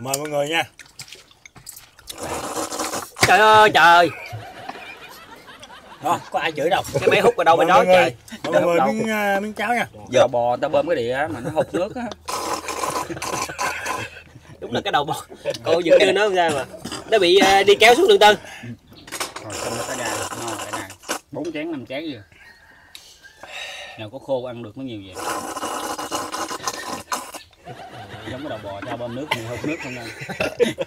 mời mọi người nha. Trời ơi trời. Đó có ai chửi đâu? Cái máy hút ở đâu bên đó trời. Mời mọi người miếng uh, miếng cháo nha. Giờ bò ta bơm cái đĩa mà nó hụt nước á. Đúng là cái đầu bò. Cô dựng đưa nó không ra mà. Nó bị ờ, đi kéo xuống đường tân. Rồi xong nó cái đà ngon cái này. Bốn chén năm chén rồi nào có khô ăn được nó nhiều vậy giống cái đầu bò cho bơm nước thì hút nước không anh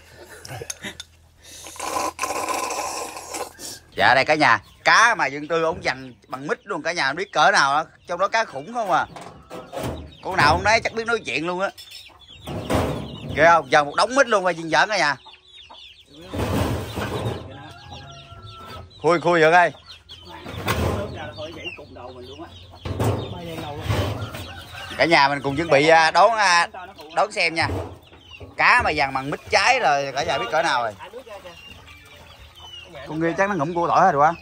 dạ đây cả nhà. Cá mà dương tư ống dằn bằng mít luôn, cả nhà không biết cỡ nào đó. trong đó cá khủng không à. Con nào không đấy chắc biết nói chuyện luôn á. Ghê không? Giờ một đống mít luôn rồi dương giỡn cả nhà. Khui khui vậy đây cả nhà mình cùng chuẩn bị à, đón à, đón xem nha. Cá mà vàng bằng mít trái rồi cả nhà biết cỡ nào rồi. Con nghe chắc nó ngụm cua tỏi rồi quá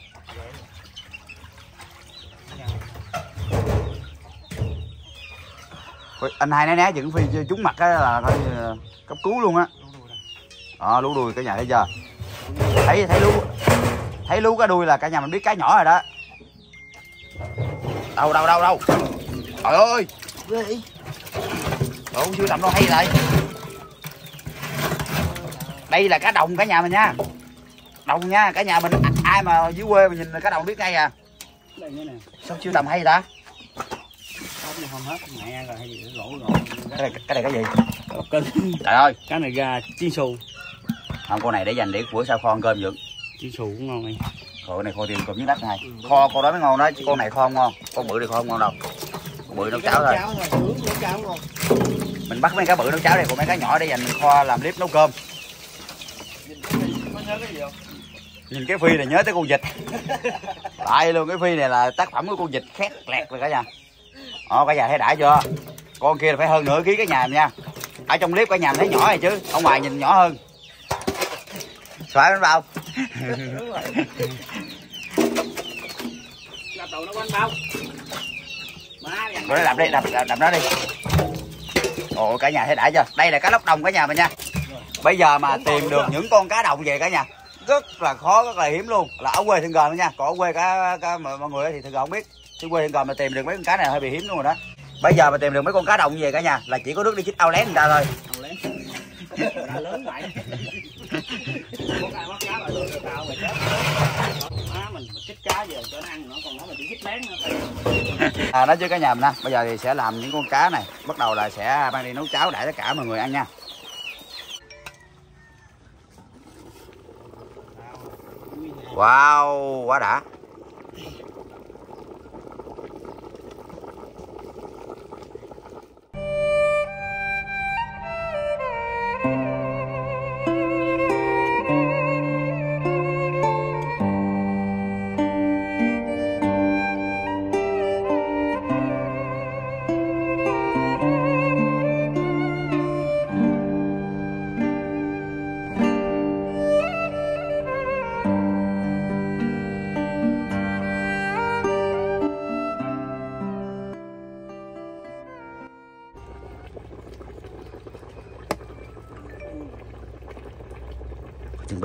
Ôi, anh hai né né chừng phi trúng mặt á là phải cấp cứu luôn á. Ờ, đó lú đuôi cả nhà thấy chưa? Thấy thấy lú thấy lú cái đuôi là cả nhà mình biết cá nhỏ rồi đó. Đâu đâu đâu đâu? Trời ơi! Đồ siêu tầm đâu hay lại. Đây là cá đồng cả nhà mình nha. Đồng nha cả nhà mình ai mà dưới quê mà nhìn cá đồng biết ngay à. Sao siêu tầm hay ta? Không hết mẹ rồi hay gì lỗ lỗ cái này cái này cái gì? Trời ơi. Cá này gà chiên xù. Không con này để dành để bữa sau kho ăn cơm dưỡng. Chiên xù cũng ngon này. Con này kho tiền cơm với đất này. Kho con đó mới ngon đó chứ con này kho không ngon. Con bự thì kho không ngon đâu. Con bự nấu cháo thôi mình bắt mấy cá bự nấu cháo đây còn mấy cá nhỏ để dành kho làm clip nấu cơm. Nhìn cái phi này nhớ tới con vịt. Lại luôn cái phi này là tác phẩm của con vịt khét lẹt rồi cả nhà. Ồ, cả nhà thấy đã chưa? Con kia là phải hơn nửa ký cái nhà mình nha. Ở trong clip cả nhà mình thấy nhỏ này chứ ở ngoài nhìn nhỏ hơn. Xoài bánh bao. Nó rồi đập đi đập, đập đập nó đi ồ cả nhà thấy đã chưa? Đây là cá lóc đồng cả nhà mình nha. Bây giờ mà tìm được những con cá đồng về cả nhà rất là khó rất là hiếm luôn. Là ở quê thường gòn nha. Còn ở quê cả, cả mọi mọi người thì thường gòn không biết. Chứ quê thường gòn mà tìm được mấy con cá này hơi bị hiếm luôn rồi đó. Bây giờ mà tìm được mấy con cá đồng về cả nhà là chỉ có nước đi chích ao lén người ta thôi. Lén. Lớn vậy có mình mà chích cá về cho nó ăn nữa, còn nó mà chỉ chích lén nữa. À nói chứ cả nhà mình ha bây giờ thì sẽ làm những con cá này, bắt đầu là sẽ mang đi nấu cháo để tất cả mọi người ăn nha. Wow, quá đã.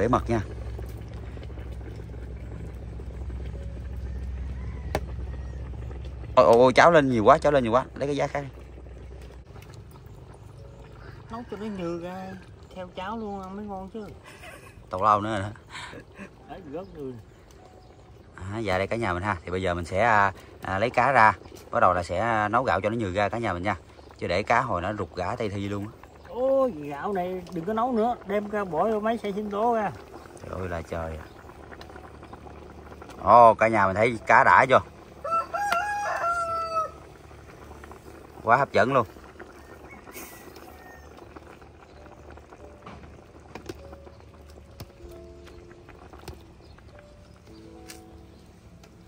Bể mật nha. Ôi, ôi, ôi cháo lên nhiều quá cháo lên nhiều quá. Lấy cái giá khác nấu cho nó nhừ ra theo cháo luôn ăn mới ngon chứ. Tàu lao nữa người. À, dạ đây cả nhà mình ha. Thì bây giờ mình sẽ à, à, lấy cá ra. Bắt đầu là sẽ à, nấu gạo cho nó nhừ ra cả nhà mình nha. Chứ để cá hồi nó rụt gã tay thi luôn á ôi gạo này đừng có nấu nữa, đem ra bỏ vô máy xay sinh tố ra. Trời ơi, là trời à. ồ, cả nhà mình thấy cá đã chưa quá hấp dẫn luôn.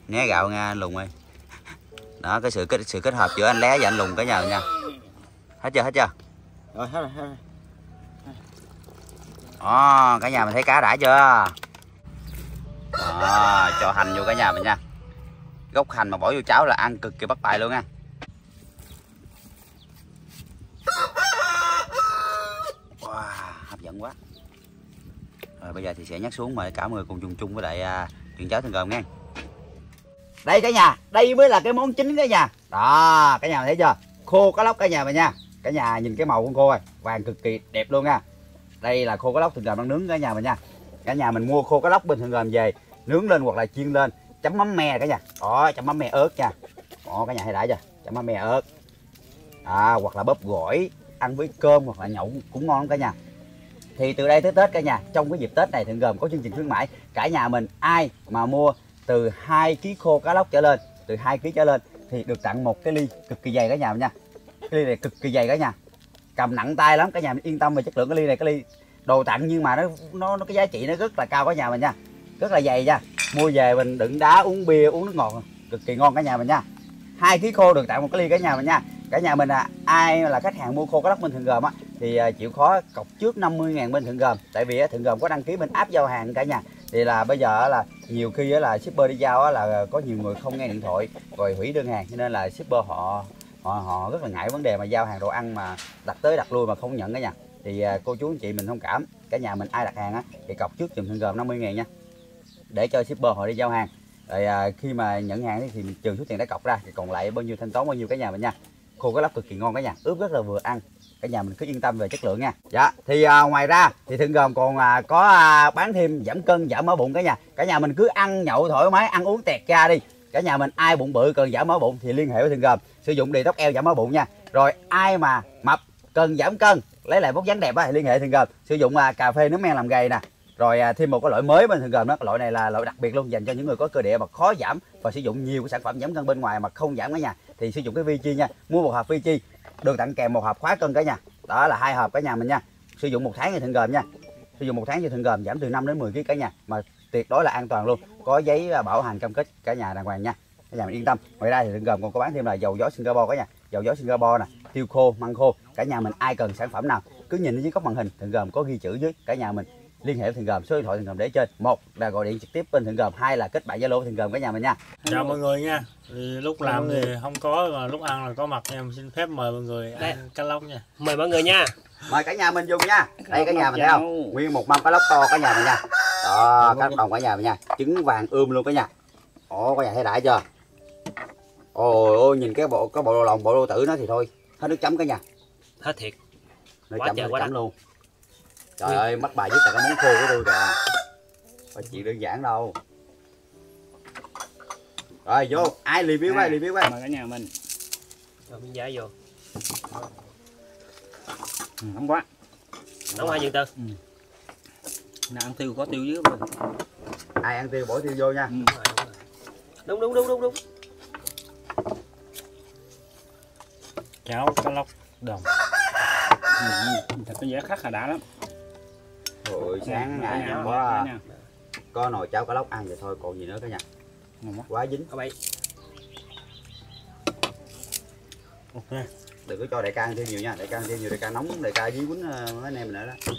Né gạo nha anh lùng ơi. Đó, cái sự kết sự kết hợp giữa anh lé và anh lùng cả nhà nha. Hết chưa hết chưa? Rồi hết rồi hết rồi à, cả nhà mình thấy cá đã chưa? à, cho hành vô cả nhà mình nha. Gốc hành mà bỏ vô cháo là ăn cực kỳ bắt tay luôn nha. Wow. hấp dẫn quá rồi bây giờ thì sẽ nhắc xuống mời cả người cùng dùng chung với lại à, chuyện cháo thường gồm nghe đây cả nhà đây mới là cái món chính cả nhà đó cả nhà thấy chưa khô cá lóc cả nhà mình nha cả nhà nhìn cái màu con khô ơi vàng cực kỳ đẹp luôn nha. Đây là khô cá lóc thường gầm đang nướng cả nhà mình nha. Cả nhà mình mua khô cá lóc bên thường gầm về nướng lên hoặc là chiên lên. Chấm mắm me cả nhà. Đó chấm mắm me ớt nha. Đó cả nhà hay đã chưa? Chấm mắm me ớt. À, hoặc là bóp gỏi ăn với cơm hoặc là nhậu cũng ngon lắm cả nhà. Thì từ đây tới Tết cả nhà trong cái dịp Tết này thường gồm có chương trình khuyến mãi. Cả nhà mình ai mà mua từ 2 kg khô cá lóc trở lên từ 2 kg trở lên thì được tặng một cái ly cực kỳ dày cả nhà mình nha ly này cực kỳ dày cả nhà. Cầm nặng tay lắm cả nhà mình yên tâm về chất lượng cái ly này. Cái ly đồ tặng nhưng mà nó nó, nó cái giá trị nó rất là cao cả nhà mình nha. Rất là dày nha. Mua về mình đựng đá uống bia uống nước ngọt. Cực kỳ ngon cả nhà mình nha. Hai ký khô được tặng một cái ly cả nhà mình nha. Cả nhà mình à, ai là khách hàng mua khô cá đất bên thượng gồm á thì à, chịu khó cọc trước 50 ngàn bên thượng gồm. Tại vì á, thượng gồm có đăng ký bên app giao hàng cả nhà. Thì là bây giờ là nhiều khi là shipper đi giao là có nhiều người không nghe điện thoại rồi hủy đơn hàng. Cho nên là shipper họ họ họ rất là ngại vấn đề mà giao hàng đồ ăn mà đặt tới đặt lui mà không nhận cả nhà thì à, cô chú anh chị mình thông cảm cả nhà mình ai đặt hàng á thì cọc trước dùm thượng gồm 50 ngàn nha. Để cho shipper họ đi giao hàng. Rồi à, khi mà nhận hàng thì mình trừ số tiền đã cọc ra thì còn lại bao nhiêu thanh toán bao nhiêu cả nhà mình nha. Khô cá lóc cực kỳ ngon cả nhà ướp rất là vừa ăn. Cả nhà mình cứ yên tâm về chất lượng nha. Dạ thì à, ngoài ra thì thường gồm còn à, có à, bán thêm giảm cân giảm mỡ bụng cả nhà. Cả nhà mình cứ ăn nhậu thoải mái ăn uống tẹt ra đi cả nhà mình ai bụng bự cần giảm mỡ bụng thì liên hệ với thượng gồm sử dụng đi tóc eo giảm mỡ bụng nha. Rồi ai mà mập cần giảm cân lấy lại vóc dáng đẹp á thì liên hệ thượng gồm sử dụng à, cà phê nước men làm gầy nè. Rồi à, thêm một cái loại mới bên thường gồm đó cái loại này là loại đặc biệt luôn dành cho những người có cơ địa mà khó giảm và sử dụng nhiều cái sản phẩm giảm cân bên ngoài mà không giảm cả nhà. Thì sử dụng cái vi chi nha mua một hộp vi chi được tặng kèm một hộp khóa cân cả nhà. Đó là hai hộp cả nhà mình nha. Sử dụng một tháng thì thường gồm nha. Sử dụng một tháng thì thường gồm giảm từ 5 đến 10 kg cả nhà mà tuyệt đối là an toàn luôn. Có giấy à, bảo hành cam kết cả nhà đàng hoàng nha. Cả nhà mình yên tâm. Ngoài ra thì thường gồm còn có bán thêm là dầu gió Singapore cả nhà. Dầu gió Singapore nè tiêu khô măng khô. Cả nhà mình ai cần sản phẩm nào cứ nhìn ở dưới góc màn hình thường gồm có ghi chữ dưới. Cả nhà mình liên hệ với thường gồm số điện thoại thường gồm để trên. Một là gọi điện trực tiếp bên thường gồm hai là kết bạn zalo với thường gồm cả nhà mình nha. Chào mọi người nha. Thì lúc làm thì không có mà lúc ăn là có mặt em xin phép mời mọi người Đây. ăn cá lóc nha. Mời mọi người nha. Mời cả nhà mình dùng nha. Đây cả nhà mình thấy không? Nguyên một mâm cá lóc to cả nhà mình nha đó cá lóc đồng cả nhà mình nha. Trứng vàng ươm luôn cả nhà. Ồ cả nhà thấy đã chưa? Ôi ôi nhìn cái bộ cái bộ đồ lòng bộ đồ tử nó thì thôi. Hết nước chấm cả nhà. Hết thiệt. Quá chấm trời quá chấm luôn. Trời ơi mất bài nhất là cái món khô của tôi kìa. Phải chuyện đơn giản đâu. Rồi vô. Ai review ai review ai mời cả nhà mình. Rồi miếng giá vô. Ừ, nóng quá. Nóng hai nhân tư nào ăn tiêu có tiêu dưới rồi. Ai ăn tiêu bỏ tiêu vô nha. Ừ. đúng đúng đúng đúng đúng cháo cá lóc đồng. Ừ, thật cái giá khác là đã lắm. Ôi sáng ngày nhà, quá. à. có nồi cháo cá lóc ăn vậy thôi còn gì nữa cả nhà. Quá. Dính. Có bảy ok. Đừng có cho đại ca ăn thêm nhiều nha. Đại ca ăn thêm nhiều đại ca nóng đại ca dí quýnh ờ, mấy anh em mình nữa đó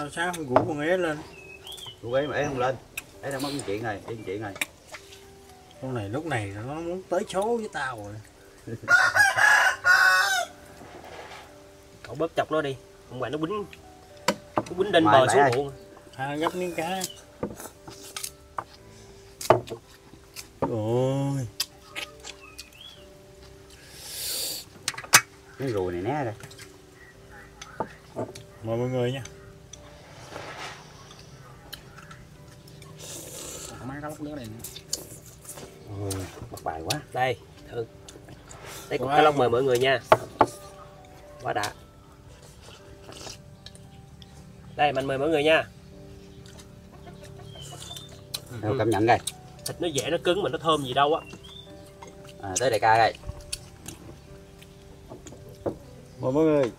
sao sáng không ngủ con ế lên? Cô ấy mà ấy không lên. Ấy đang mất chuyện này cái chuyện này. Con này lúc này nó muốn tới số với tao rồi. Cậu bớt chọc nó đi. Không ngoài nó quýnh nó lên Ngoài bờ xuống ruộng. À, gấp miếng cá. Ôi. Cái rùi này né đây mời mọi người nha má cá lóc nước này nữa. bài quá. Đây thử. Đây cục Wow. cá lóc mời mọi người nha. Quá đã. Đây mình mời mọi người nha. Theo cảm nhận đây. Thịt nó dễ nó cứng mà nó thơm gì đâu á. À, tới đại ca đây. Mời mọi người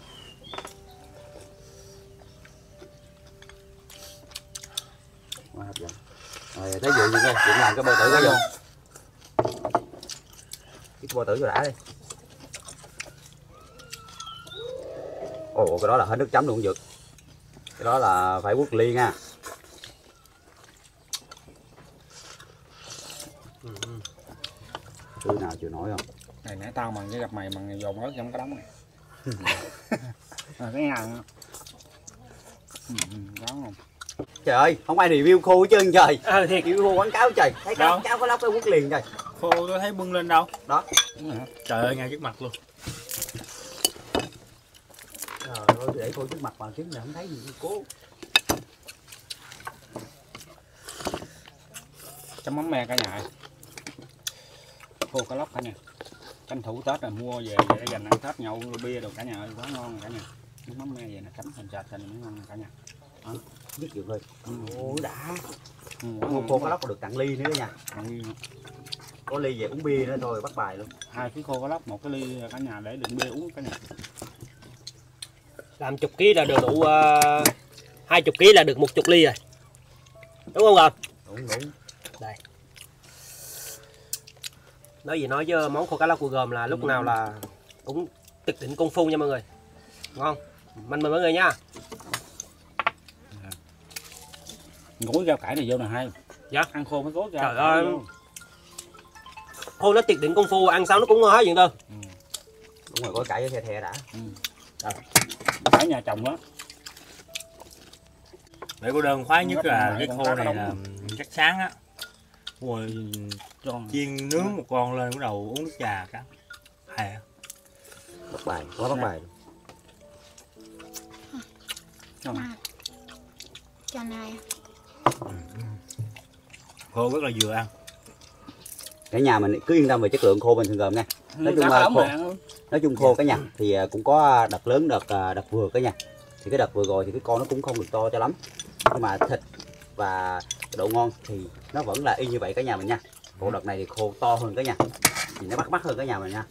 rồi tới vụ gì đây chuyện làm cái bơ tử cái vô. Cái bơ tử vô đã đi. Ồ cái đó là hết nước chấm luôn dược. Cái đó là phải quất ly nha. Tươi nào chịu nổi không? Hồi nãy tao mà cái gặp mày mà dồn ớt trong cái đống này à, cái ừ, đó không trời ơi không ai review khô hết trơn trời. Ờ thiệt. Review quảng cáo trời. Thấy cáo cáo có lóc cái quất liền trời. Khô tôi thấy bưng lên đâu. Hả? trời ơi ngay trước mặt luôn. Trời ơi để khô trước mặt mà chứ là không thấy gì cố. Chấm mắm me cả nhà khô cá lóc cả nhà. Tranh thủ tết rồi mua về để dành ăn tết nhậu bia đồ cả nhà ơi quá ngon cả nhà. Nước mắm me vậy nè chấm thành sạch thành mới ngon cả nhà dứt được rồi. Ừ. ôi đã. Ừ, quá mua ngon. khô cá lóc còn được tặng ly nữa nha. Có ly về uống bia nữa thôi bắt bài luôn. Hai ký khô cá lóc một cái ly cả nhà để đựng bia uống cả nhà. Làm chục ký là được đủ ờ, hai chục ký là được một chục ly rồi. Đúng không ngọc? Đúng đúng. Nói gì nói chứ món khô cá lóc của gồm là lúc nào là cũng tuyệt đỉnh công phu nha mọi người. Ngon. Mình mời mọi người nha gối rau cải này vô là hay. Dạ. ăn khô mới gối rau Trời ơi. vô. khô nó tuyệt đỉnh công phu ăn sao nó cũng ngon hết vậy đâu đúng rồi có cải với the the đã. Cả nhà chồng đó. Để cô đơn khoái nhất là cái khô này là chắc sáng á. Rồi chiên nướng một con lên bắt đầu uống nước trà cả. Hay á. bắt bài quá bắt bài. Cho. Này khô rất là vừa ăn. Cả nhà mình cứ yên tâm về chất lượng khô mình thường gồm nha. Nói chung là khô. nói chung khô cả nhà thì à, cũng có đợt lớn đợt à, đợt vừa cả nhà. Thì cái đợt vừa rồi thì cái con nó cũng không được to cho lắm. Nhưng mà thịt và độ ngon thì nó vẫn là y như vậy cả nhà mình nha. Còn đợt này thì khô to hơn cả nhà. Thì nó bắt mắt hơn cả nhà mình nha.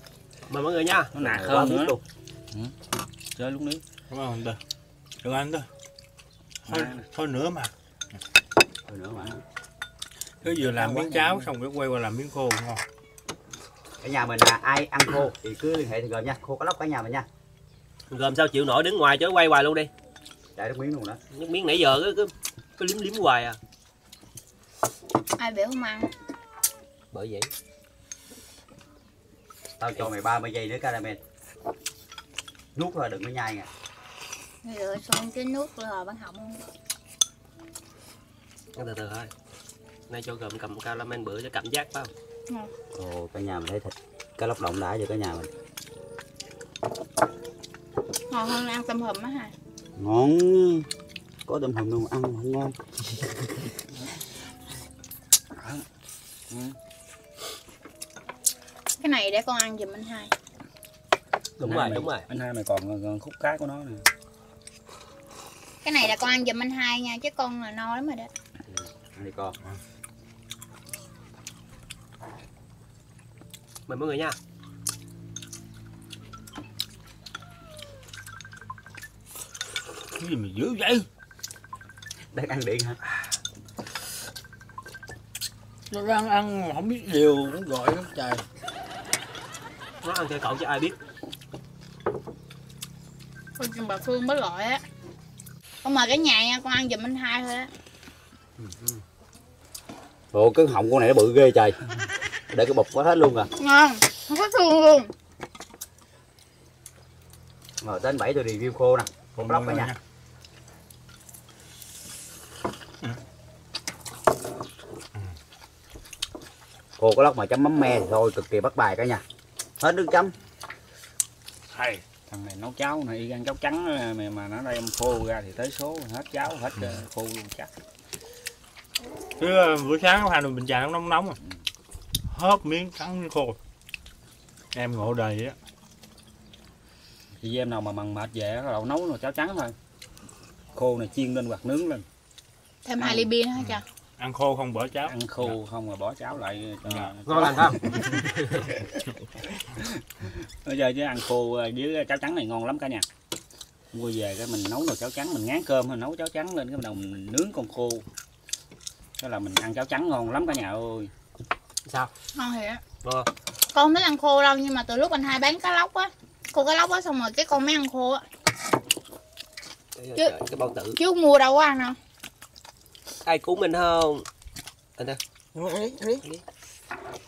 Mời mọi người nha. Nó nạc hơn biết nữa. luôn. Chơi lúc đúng không tôi đừng ăn thôi. Thôi, thôi nữa mà Thôi nữa mà. Cứ vừa làm miếng cháo xong cái quay qua làm miếng khô ngon. Cả nhà mình là ai ăn khô? Thì cứ liên hệ thường gồm nha. Khô cá lóc cả nhà mình nha. Gồm sao chịu nổi đứng ngoài chứ quay hoài luôn đi. Chạy nước miếng luôn đó. Những miếng nãy giờ cứ cứ, cứ liếm liếm hoài à. Ai biểu không ăn? Bởi vậy. Tao cho mày 30 giây nữa caramel. Nuốt thôi đừng có nhai nha. Rửa xong cái nước rồi bán hỏng luôn. Ăn từ từ thôi. Nay cho gồm cầm caramel bữa cho cảm giác phải không? Ồ cả nhà mình thấy thịt. Cá lóc động đã cho cả nhà mình? Ngon hơn ăn tôm hùm á hả ngon. Có tôm hùm đâu mà ăn không ngon. Cái này để con ăn giùm anh hai. Đúng Anh rồi đúng rồi. anh hai mày còn, còn khúc cá của nó nè. Cái này là con ăn giùm anh hai nha chứ con là no lắm rồi đó ăn đi con mời mọi người nha. Cái gì mà dữ vậy? Đang ăn điện hả? Nó đang ăn mà không biết điều nó gọi nó trời. Nó ăn theo cậu chứ ai biết. Con chừng bà Phương mới gọi á. Con mời cả nhà nha con ăn giùm anh hai thôi á Ồ cái họng con này nó bự ghê trời. Để cái bột quá hết luôn à. Ngon không có thương luôn. Rồi đến bảy tôi review khô nè. Khô lóc cả nhà khô cá lóc mà chấm mắm me thì thôi cực kỳ bắt bài cả nhà. Hết nước chấm. Hay. Thằng này nấu cháo này y ăn cháo trắng mà mà nó đem khô ra thì tới số hết cháo hết ờ, khô luôn chắc cứ ờ, bữa sáng có hai nồi bình trà nóng nóng nóng à. Hớp miếng cắn miếng khô. Em ngộ đời vậy á. Chị em nào mà mần mệt về á, đầu nấu nồi cháo trắng thôi. Khô này chiên lên hoặc nướng lên. Thêm hai ly bia nữa hả cha? Ăn khô không bỏ cháo. Ăn khô không rồi bỏ cháo lại cho Dạ. ngon lành không? Bây giờ chứ ăn khô ờ, với cháo trắng này ngon lắm cả nhà. Mua về cái mình nấu nồi cháo trắng mình ngán cơm mình nấu cháo trắng lên cái đầu mình nướng con khô cái là mình ăn cháo trắng ngon lắm cả nhà ơi. Sao? Ngon thiệt Ngon. con thích ăn khô đâu nhưng mà từ lúc anh hai bán cá lóc á khô cá lóc á xong rồi cái con mới ăn khô á. Chứ- cái bao tử. chứ mua đâu có ăn đâu. Ai cứu mình không? Anh ơi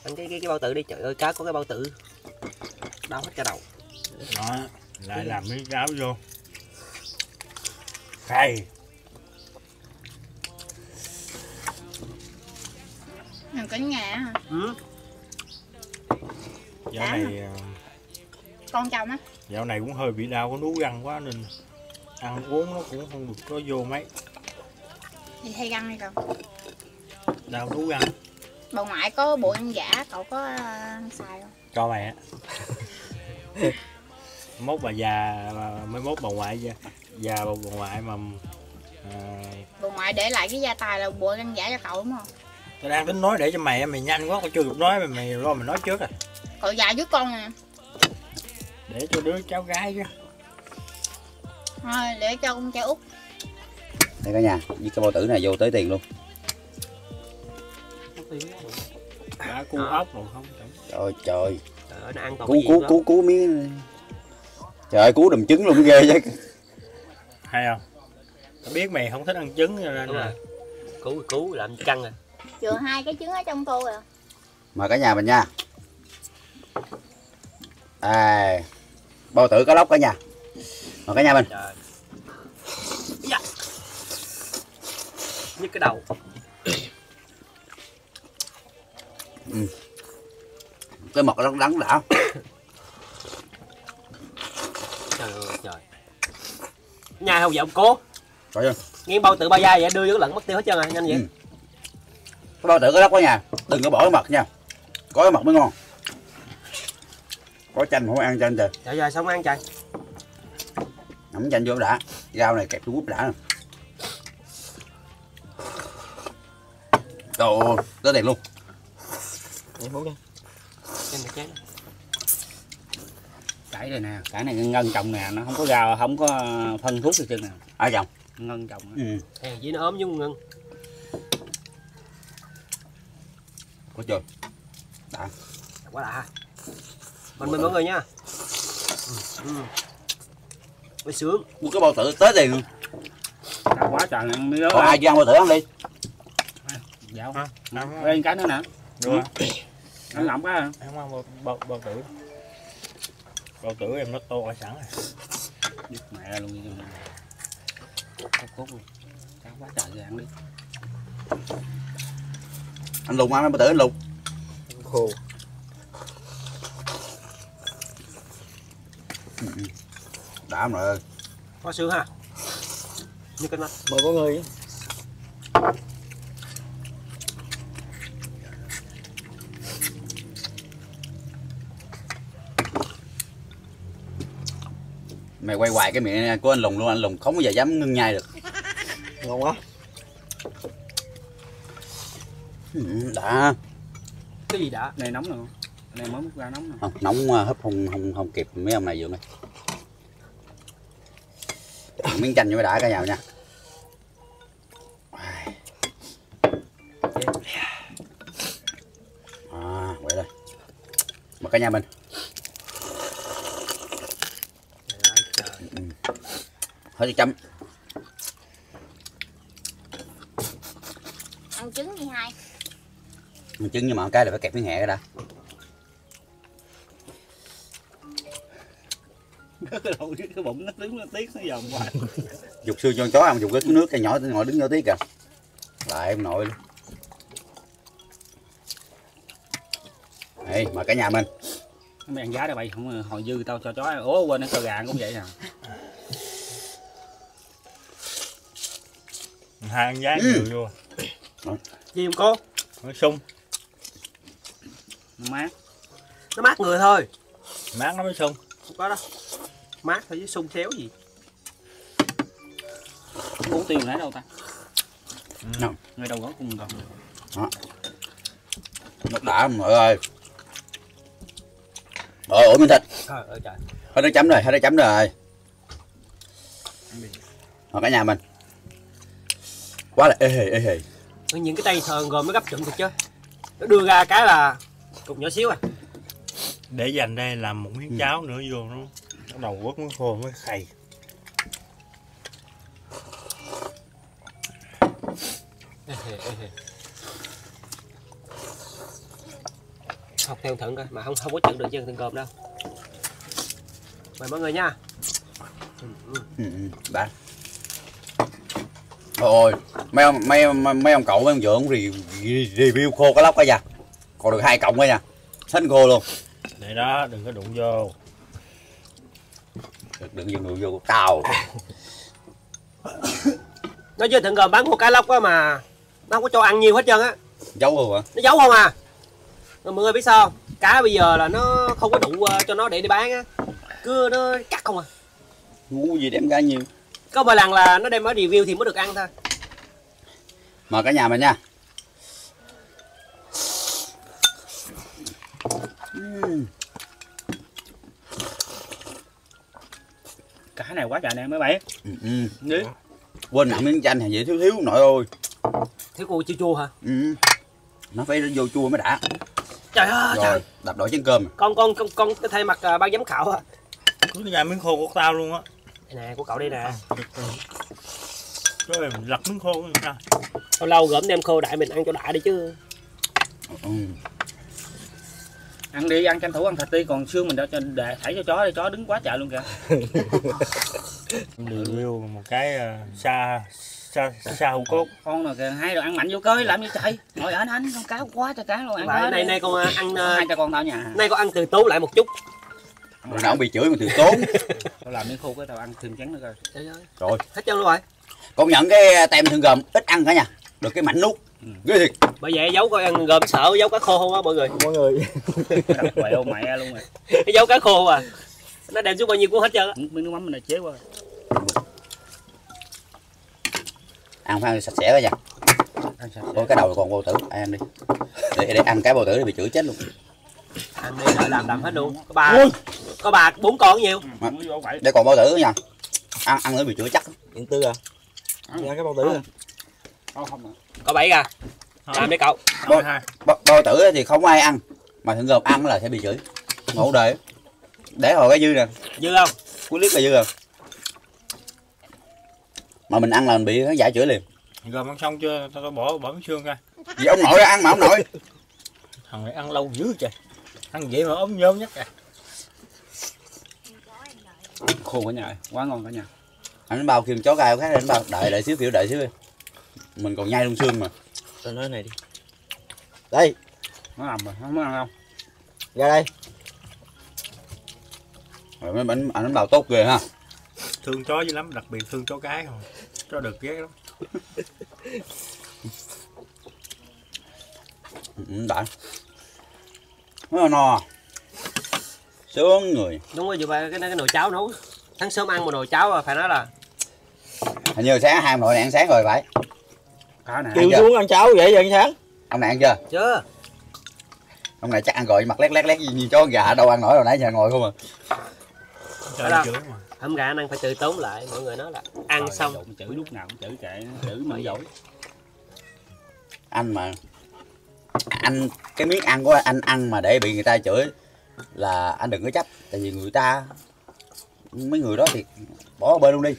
ăn cái cái cái bao tử đi. Trời ơi cá có cái bao tử. Đau hết cả đầu. Đó lại làm miếng cháo vô. Cay Thằng cả nhà hả? ừ. dạo này ờ, con chồng á? dạo này cũng hơi bị đau có nú răng quá nên ăn uống nó cũng không được có vô mấy. Thì thay răng hay không đau nú răng bà ngoại có bộ ăn giả cậu có ờ, xài không? Cho mày á mốt bà già bà- mới mốt bà ngoại già, già bà, bà ngoại mà à, bà ngoại để lại cái gia tài là bộ ăn giả cho cậu đúng không tao đang tính nói để cho mày á, mày nhanh quá tao chưa kịp nói mày mày lo mày nói trước rồi cậu già với con nè để cho đứa cháu gái chứ. Thôi để cho con trai út. Đây cả nhà với cái bao tử này vô tới tiền luôn. Đã cu ốc rồi không trời trời. Trời ăn cú cú cú cú miếng trời ơi cú đùm trứng luôn ghê chứ. Hay không? Tao biết mày không thích ăn trứng cho nên đúng là cứu cứu làm căng à chừa hai cái trứng ở trong tô rồi mà cả nhà mình nha. À, bao tử cá lóc cả nhà. Mà cả nhà mình. Trời dạ. nhức cái đầu. Cái mật nó đắng đã. Trời ơi trời. Nhà không vậy ông cố. Trời ơi. nghe bao tự ba da vậy đưa vô lẫn mất tiêu hết trơn rồi nhanh vậy. Ừ. bao tử cá lóc cả nhà đừng có bỏ cái mật nha. Có cái mật mới ngon. Có chanh không ăn chanh trời. Trời trời xong ăn trời nắm chanh vô đã. Rau này kẹp vô đã nè. Trời ơi, tới tiền luôn chén. Cải đây nè cải này ngân trồng nè nó không có rau không có phân thuốc gì chân nè. Ai chồng ngân trồng ừ. Hèn chỉ nó ốm với ngưng có trời quá lạ ha. Mình mình mọi người nha. Ừ. ừ. mới sướng. Mua cái bao tử tới tiền Đau quá trời ăn miếng còn ai ăn bao tử ăn đi? Dạo. Ha ăn lên cái nữa nè. Được ăn lỏng quá em không ăn bao, bao, bao tử. Bao tử em nó to sẵn rồi. Giết mẹ luôn Cốt cốt luôn. Quá trời ăn đi anh lùng ăn bao tử anh lùng khô. Đã rồi. Quá sướng ha. Như cái mắt mời mọi người mày quay hoài cái miệng của anh lùng luôn anh lùng không bao giờ dám ngưng nhai được. Ngon quá ừ, đã. Cái gì đã? Này nóng rồi. Này mới múc ra nóng nè không, nóng hấp không không không kịp mấy ông này vừa này miếng chanh cho mới đã cả nhà nha. À vậy đây. Mà cả nhà mình. Trời hơi chấm ăn trứng gì hai Ăn trứng nhưng mà cái là phải kẹp miếng hẹ cái đã. Cái đầu cái bụng nó đứng nó tiếc nó dòm hoài dục xương cho con chó ăn dục cái nước cái nhỏ ngồi đứng vô tí kìa. Lại em nội luôn. Đây, mà cả nhà mình. Mày ăn giá đây bay không hồi dư tao cho chó. Ủa quên nó cho gà cũng vậy nè. Hai ăn giá Ừ. nhiều vô. Gì không cô? Nó sung mát. Nó mát người thôi. Mát nó mới sung. Không có đâu. Mát thôi chứ sung xéo gì. Uống tiêu nãy đâu ta? Ừ. Ngay đầu gó cùng còn nó đã mọi ơi ôi ủa miếng thịt. Trời ơi trời. Nó chấm rồi hết nó chấm rồi. Mà cả nhà mình. Quá là ê hề ê hề. Những cái tay sờn gồm nó gấp chụm được chứ. Nó đưa ra cái là cục nhỏ xíu à. Để dành đây làm một miếng cháo nữa vô nó. Bắt đầu quất miếng khô mới khầy học theo thử coi mà không không có chịu được chân từng cơm đâu. Mời mọi người nha. Ừ, ừ, đã Ôi, mấy ông mấy mấy, ông cậu mấy ông vợ ông review, khô cá lóc cả nha còn được hai cộng cả nha. Xanh khô luôn. Để đó đừng có đụng vô. Đừng đừng dùng vô tàu nói chứ thằng gồm bán khô cá lóc á mà nó không có cho ăn nhiều hết trơn á. Giấu luôn hả? Nó giấu không à. Mọi người biết sao không? cá bây giờ là nó không có đủ ờ, cho nó để đi bán á. Cứ nó cắt không à. Ngu gì đem ra nhiều. Có vài lần là nó đem ở review thì mới được ăn thôi. Mời cả nhà mình nha cá này quá trời nè mấy bạn. Ừ, ừ. Quên nặng miếng chanh này dễ thiếu thiếu nội ơi thiếu cô chua chua hả? Ừ. nó phải vô chua mới đã. Trời ơi trời. rồi đập đổi chén cơm. Con con con con thay mặt uh, ban giám khảo à cứ nhà miếng khô của tao luôn á. Đây nè của cậu đây nè. Rồi mình lật miếng khô nha lâu lâu gỡm đem khô đại mình ăn cho đã đi chứ. Ừ. ăn đi ăn tranh thủ ăn thịt đi còn xương mình đã cho để thảy cho chó đi chó đứng quá trời luôn kìa. Review một cái uh, xa xa xa hủ cốt. Con nào kìa hai đồ ăn mạnh vô cơi làm gì chạy ngồi anh anh con cá quá trời cá luôn ăn hết. nay nay con uh, ăn uh, hai cha con tao nhà. nay con ăn từ tốn lại một chút. Rồi nào cũng bị chửi mà từ tốn. Tao làm miếng khô cái tao ăn thêm chén nữa coi. Trời ơi. Rồi. Hết trơn luôn rồi. Công nhận cái tem thương gồm ít ăn cả nha được cái mảnh nút ghê thiệt. Bởi vậy giấu coi ăn gồm sợ giấu cá khô không á mọi người? Mọi người. Đập quẹo mẹ luôn rồi. Cái giấu cá khô à? Nó đem xuống bao nhiêu cũng hết trơn á. Miếng nước mắm mình là chế qua ăn phải sạch sẽ cả nha. Ăn sạch Ôi cái đầu còn bao tử. Ai ăn đi? Để, để ăn cái bao tử để bị chửi chết luôn. Ăn đi đợi làm làm hết luôn. Có ba có ba bốn con nhiều. Vô vậy. Để còn bao tử nữa nha. Ăn ăn nữa bị chửi chắc. Điện tư à? Ăn. Cái bao tử à? Không không ạ. Có bảy à làm đi cậu. Bao, bao tử thì không ai ăn mà thương gồm ăn là sẽ bị chửi. Ngủ đời để hồi cái dư nè. Dư không? Cuối clip là dư rồi. Mà mình ăn là mình bị khán giả chửi liền. Rồi ăn xong chưa? Tao tao bỏ bỏ miếng xương ra. Vì ông nội ra ăn mà ông nội. Thằng này ăn lâu dữ trời. Ăn vậy mà ốm nhôm nhất à. Khô cả nhà quá ngon cả nhà. Anh bao kêu chó cay khác anh bao. Đợi đợi xíu kiểu đợi xíu đi mình còn nhai luôn xương mà. Tao nói này đi. Đây. Nó làm rồi không muốn ăn không ra đây. Rồi mấy bánh anh bào tốt ghê ha. Thương chó dữ lắm đặc biệt thương chó cái không? Chó đực ghét lắm. Ừ, đã. Nó no sướng người. Đúng rồi vừa ba cái, cái nồi cháo nấu. Sáng sớm ăn một nồi cháo à, phải nói là hình như sáng hai nội này ăn sáng rồi phải Kêu kêu xuống ăn cháo vậy vậy sáng ông này ăn chưa? Chưa. Ông này chắc ăn rồi mặt lét lét lét như chó gà đâu ăn nổi rồi nãy giờ ngồi không à. Trời mà không gà ăn phải từ tốn lại mọi người nói là ăn Trời, xong. chửi lúc nào cũng chửi kệ chửi mà giỏi. Anh mà anh cái miếng ăn của anh ăn mà để bị người ta chửi là anh đừng có chấp. Tại vì người ta mấy người đó thì bỏ bơi luôn đi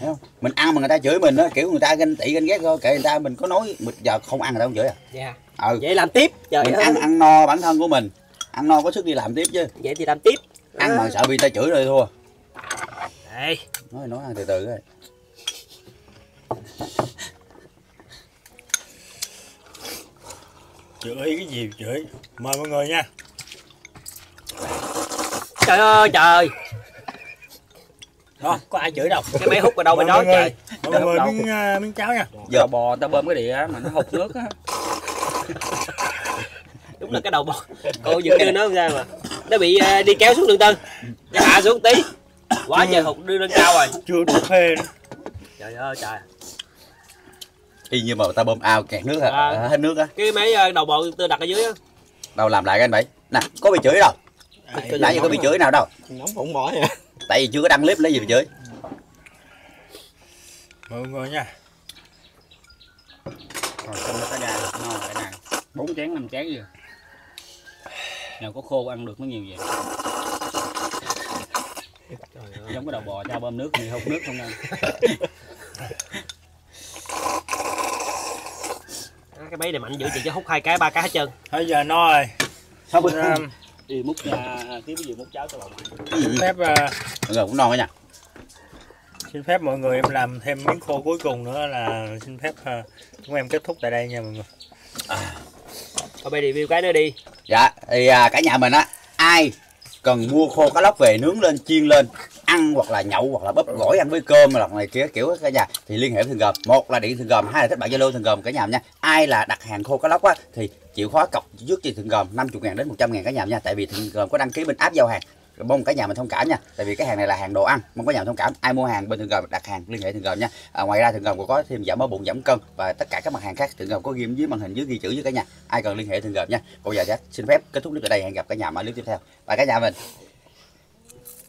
Hiểu không? mình ăn mà người ta chửi mình á kiểu người ta ganh tị ganh ghét thôi kệ người ta mình có nói mình giờ không ăn người ta không chửi à? Dạ. Ừ. Vậy làm tiếp trời mình ơi. ăn ăn no bản thân của mình ăn no có sức đi làm tiếp chứ. Vậy thì làm tiếp. Ăn mà sợ bị ta chửi rồi thua. Đây nói nói ăn từ từ thôi. Chửi cái gì chửi? Mời mọi người nha. Trời ơi trời đó có ai chửi đâu. Cái máy hút ở đâu bên đó người trời. Mọi người Đâu. miếng à, miếng cháo nha. Giờ. Tao bò tao bơm cái đĩa mà nó hụt nước á. Đúng là cái đầu bò. Cô dựng đưa nó không ra mà. Nó bị ờ, đi kéo xuống đường tư nó hạ xuống tí. Quá trời hụt đưa lên cao rồi. Chưa đủ phê. Trời ơi trời. Y như mà ta bơm ao kẹt nước hả À. à. hết nước á. Cái máy đầu bò tư đặt ở dưới á. Đâu làm lại cái anh bảy. Nè có bị chửi đâu? Nãy giờ có bị chửi nào đâu? Nóng bụng bỏ nha tại vì chưa có đăng clip lấy gì chửi mời mọi người nha. Rồi xong nó cá da ngon cái này bốn chén năm chén gì? Nào có khô ăn được nó nhiều vậy? Giống cái đầu bò cho bơm nước thì hút nước không ăn. Cái máy này mạnh dữ chị chứ hút hai cái ba cái hết trơn. Bây giờ no rồi. Sao Ra đi múc nha kiếm cái gì múc cháo cho bà ngoại? Xin phép à, mọi người cũng non cả nha. xin phép mọi người em làm thêm miếng khô cuối cùng nữa là xin phép à, chúng em kết thúc tại đây nha mọi người. Thôi bây review cái nữa đi. Dạ thì à, cả nhà mình á ai cần mua khô cá lóc về nướng lên chiên lên ăn hoặc là nhậu hoặc là bắp gỏi ăn với cơm hoặc này kia kiểu cả nhà. Thì liên hệ với thường gồm. Một là điện thường gồm hai là thích bạn zalo thường gồm cả nhà nha. Ai là đặt hàng khô cá lóc á thì chịu khó cọc trước cho thường gồm 50 ngàn đến 100 ngàn cả nhà nha. Tại vì thường gồm có đăng ký bên app giao hàng mong cả nhà mình thông cảm nha. Tại vì cái hàng này là hàng đồ ăn mong cả nhà mình thông cảm. Ai mua hàng bên thường gồm đặt hàng liên hệ thường gồm nha. À, ngoài ra thường gồm còn có thêm giảm mỡ bụng giảm cân và tất cả các mặt hàng khác. Thường gồm có ghi dưới màn hình dưới ghi chữ với cả nhà. Ai cần liên hệ thường gồm nha. Còn giờ chắc xin phép kết thúc clip ở đây. Hẹn gặp cả nhà ở clip tiếp theo. Và cả nhà mình.